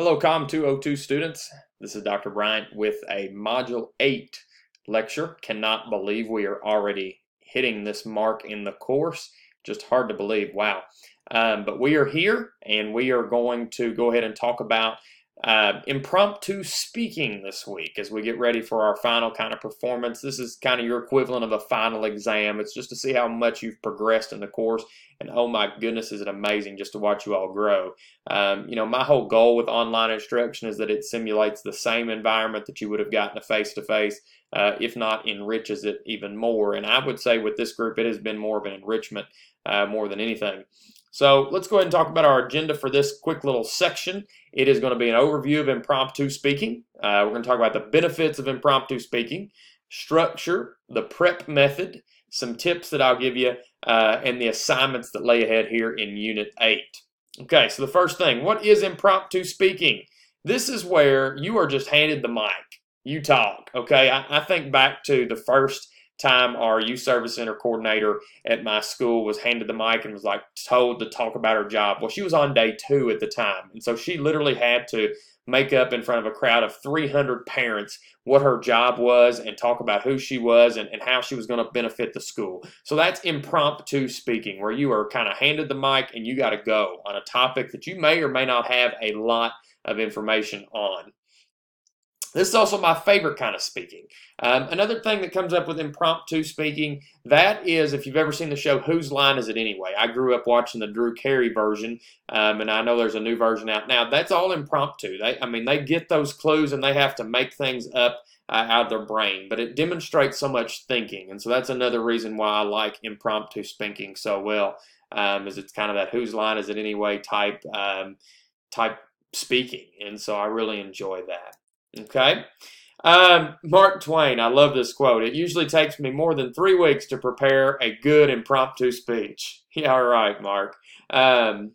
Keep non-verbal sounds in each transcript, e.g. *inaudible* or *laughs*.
Hello, COMM 202 students. This is Dr. Bryant with a Module 8 lecture. Cannot believe we are already hitting this mark in the course. Just hard to believe. Wow. Um, but we are here and we are going to go ahead and talk about uh, impromptu speaking this week as we get ready for our final kind of performance. This is kind of your equivalent of a final exam. It's just to see how much you've progressed in the course. And oh my goodness, is it amazing just to watch you all grow. Um, you know, my whole goal with online instruction is that it simulates the same environment that you would have gotten a face to face, if not enriches it even more. And I would say with this group, it has been more of an enrichment uh, more than anything. So let's go ahead and talk about our agenda for this quick little section. It is going to be an overview of impromptu speaking. Uh, we're going to talk about the benefits of impromptu speaking, structure, the prep method, some tips that I'll give you, uh, and the assignments that lay ahead here in Unit 8. Okay, so the first thing, what is impromptu speaking? This is where you are just handed the mic. You talk, okay? I, I think back to the first time our youth service center coordinator at my school was handed the mic and was like told to talk about her job. Well, she was on day two at the time. And so she literally had to make up in front of a crowd of 300 parents what her job was and talk about who she was and, and how she was going to benefit the school. So that's impromptu speaking, where you are kind of handed the mic and you got to go on a topic that you may or may not have a lot of information on. This is also my favorite kind of speaking. Um, another thing that comes up with impromptu speaking, that is, if you've ever seen the show Whose Line Is It Anyway? I grew up watching the Drew Carey version, um, and I know there's a new version out now. That's all impromptu. They, I mean, they get those clues and they have to make things up uh, out of their brain, but it demonstrates so much thinking, and so that's another reason why I like impromptu speaking so well. Um, is it's kind of that Whose Line Is It Anyway type um, type speaking, and so I really enjoy that. Okay. Um, Mark Twain, I love this quote. It usually takes me more than three weeks to prepare a good impromptu speech. *laughs* Yeah, all right, Mark. Um,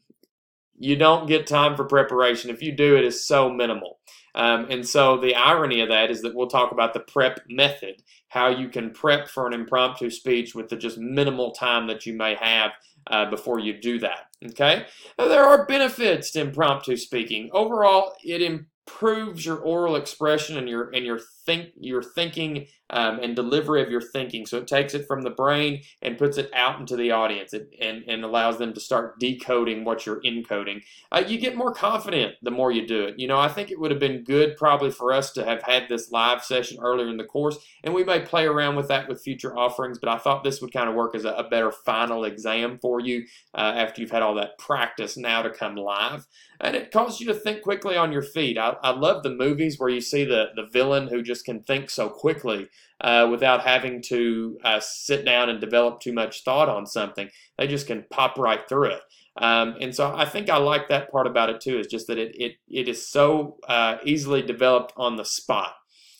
you don't get time for preparation. If you do, it is so minimal. Um, and so the irony of that is that we'll talk about the prep method, how you can prep for an impromptu speech with the just minimal time that you may have uh, before you do that. Okay? Now, there are benefits to impromptu speaking. Overall, it improves your oral expression and your and your think your thinking um, and delivery of your thinking. So it takes it from the brain and puts it out into the audience and, and allows them to start decoding what you're encoding. Uh, you get more confident the more you do it. You know, I think it would have been good probably for us to have had this live session earlier in the course, and we may play around with that with future offerings, but I thought this would kind of work as a, a better final exam for you uh, after you've had all that practice now to come live. And it causes you to think quickly on your feet. I, I love the movies where you see the, the villain who just can think so quickly uh, without having to uh, sit down and develop too much thought on something. They just can pop right through it. Um, and so I think I like that part about it too, is just that it, it, it is so uh, easily developed on the spot.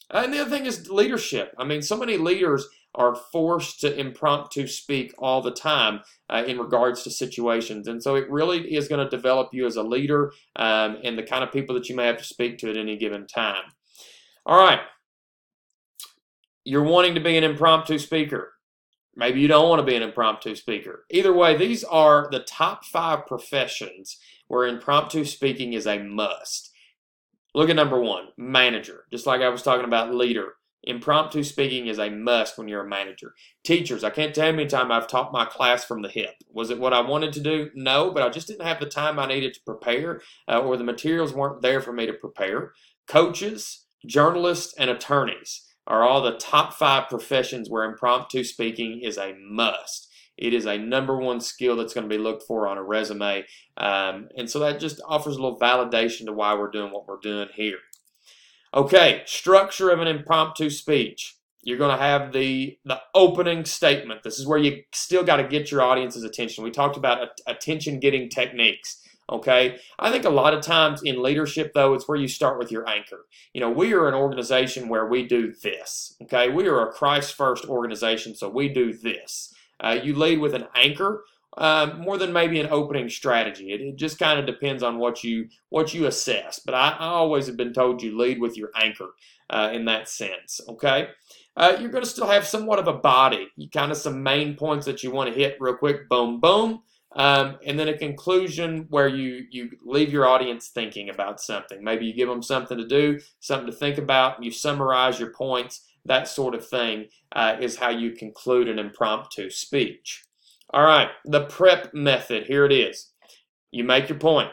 And the other thing is leadership. I mean, so many leaders are forced to impromptu speak all the time uh, in regards to situations. And so it really is going to develop you as a leader um, and the kind of people that you may have to speak to at any given time. All right. You're wanting to be an impromptu speaker. Maybe you don't want to be an impromptu speaker. Either way, these are the top five professions where impromptu speaking is a must. Look at number one manager. Just like I was talking about leader. Impromptu speaking is a must when you're a manager. Teachers, I can't tell you how many times I've taught my class from the hip. Was it what I wanted to do? No, but I just didn't have the time I needed to prepare, uh, or the materials weren't there for me to prepare. Coaches, journalists, and attorneys are all the top five professions where impromptu speaking is a must. It is a number one skill that's going to be looked for on a resume. Um, and so that just offers a little validation to why we're doing what we're doing here. Okay, structure of an impromptu speech. You're going to have the the opening statement. This is where you still got to get your audience's attention. We talked about attention getting techniques. Okay. I think a lot of times in leadership, though, it's where you start with your anchor. You know, we are an organization where we do this. Okay. We are a Christ first organization, so we do this. Uh, you lead with an anchor. Uh, more than maybe an opening strategy. It, it just kind of depends on what you what you assess. But I, I, always have been told you lead with your anchor uh, in that sense. Okay, uh, you're going to still have somewhat of a body. You kind of some main points that you want to hit real quick. Boom, boom. Um, and then a conclusion where you you leave your audience thinking about something. Maybe you give them something to do, something to think about, you summarize your points. That sort of thing uh, is how you conclude an impromptu speech. All right, the prep method. Here it is. You make your point.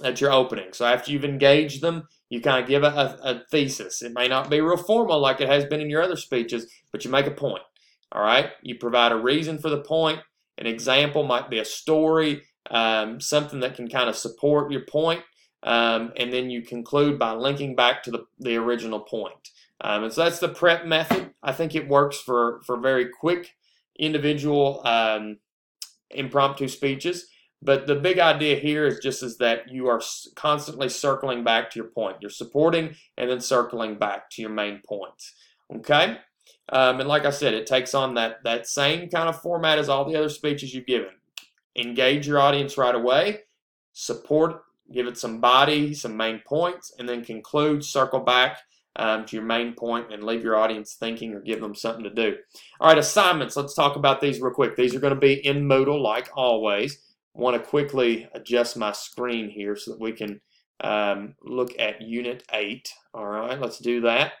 That's your opening. So after you've engaged them, you kind of give a, a, a thesis. It may not be real formal like it has been in your other speeches, but you make a point. All right, you provide a reason for the point an example might be a story, um, something that can kind of support your point, um, and then you conclude by linking back to the, the original point. Um, and so that's the prep method. I think it works for, for very quick individual um, impromptu speeches. But the big idea here is just is that you are constantly circling back to your point. You're supporting and then circling back to your main points. Okay? Um, and like I said, it takes on that, that same kind of format as all the other speeches you've given. Engage your audience right away, support, give it some body, some main points, and then conclude, circle back um, to your main point and leave your audience thinking or give them something to do. All right, assignments. Let's talk about these real quick. These are going to be in Moodle like always. want to quickly adjust my screen here so that we can um, look at Unit 8. All right, let's do that.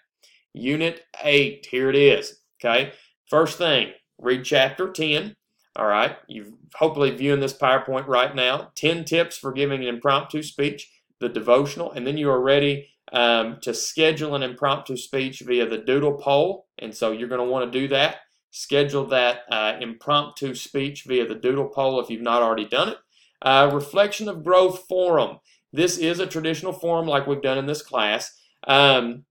Unit 8, here it is. Okay, first thing, read chapter 10. All right, you're hopefully viewing this PowerPoint right now. 10 tips for giving an impromptu speech, the devotional, and then you are ready um, to schedule an impromptu speech via the doodle poll. And so you're going to want to do that. Schedule that uh, impromptu speech via the doodle poll if you've not already done it. Uh, Reflection of Growth Forum. This is a traditional forum like we've done in this class. Um,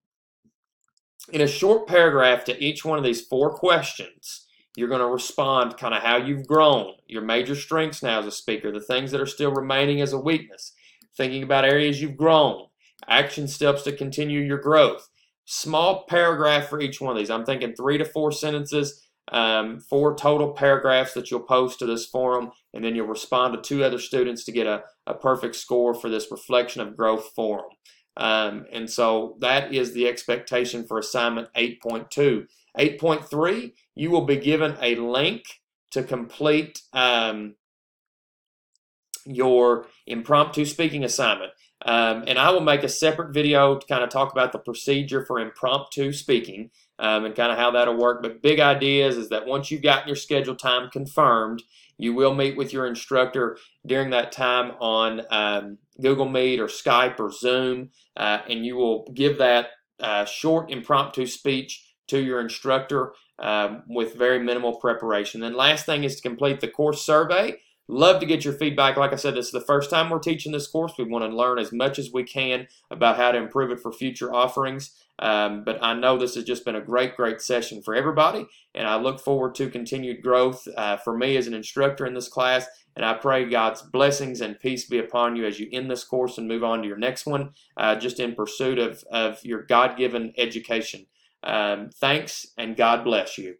in a short paragraph to each one of these four questions, you're going to respond kind of how you've grown, your major strengths now as a speaker, the things that are still remaining as a weakness, thinking about areas you've grown, action steps to continue your growth. Small paragraph for each one of these. I'm thinking three to four sentences, um, four total paragraphs that you'll post to this forum, and then you'll respond to two other students to get a, a perfect score for this reflection of growth forum. Um, and so that is the expectation for assignment 8.2. 8.3, you will be given a link to complete um, your impromptu speaking assignment. Um, and I will make a separate video to kind of talk about the procedure for impromptu speaking um, and kind of how that'll work. But big ideas is that once you've gotten your schedule time confirmed, you will meet with your instructor during that time on um, Google Meet or Skype or Zoom, uh, and you will give that uh, short impromptu speech to your instructor um, with very minimal preparation. Then last thing is to complete the course survey. Love to get your feedback. Like I said, this is the first time we're teaching this course. We want to learn as much as we can about how to improve it for future offerings. Um, but I know this has just been a great, great session for everybody, and I look forward to continued growth uh, for me as an instructor in this class. And I pray God's blessings and peace be upon you as you end this course and move on to your next one, uh, just in pursuit of, of your God given education. Um, thanks, and God bless you.